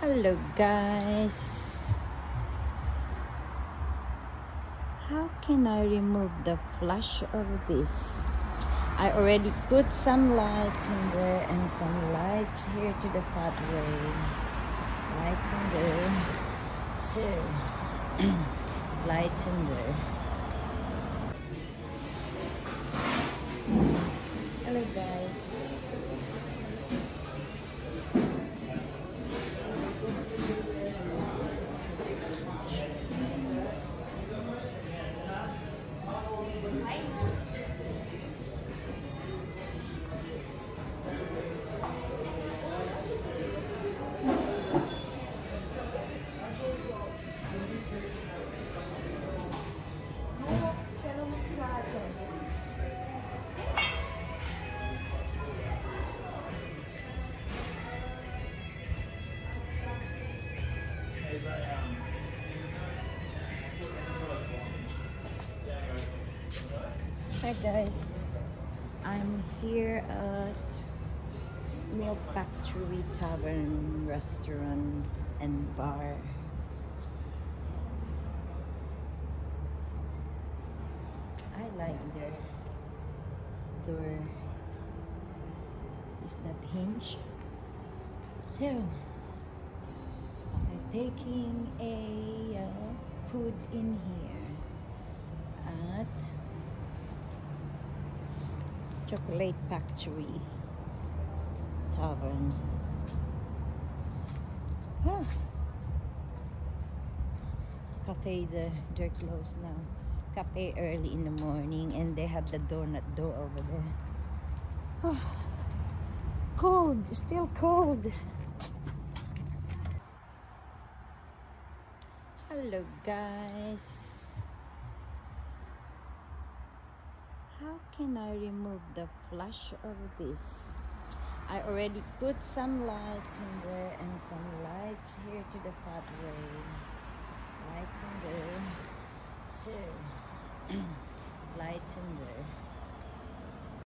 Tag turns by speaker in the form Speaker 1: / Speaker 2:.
Speaker 1: Hello guys. How can I remove the flash of this? I already put some lights in there and some lights here to the pathway. Lights in there. So, lights in there. Hello guys. Hi guys, I'm here at Milk Factory Tavern Restaurant and Bar. I like their door. Is that hinge? So, I'm taking a uh, food in here at Chocolate Factory Tavern. Huh. Cafe, the, they're closed now. Cafe early in the morning and they have the donut door over there. Oh, cold, still cold. Hello guys. How can I remove the flash of this? I already put some lights in there and some lights here to the pathway. Lights in there. So, lights in there.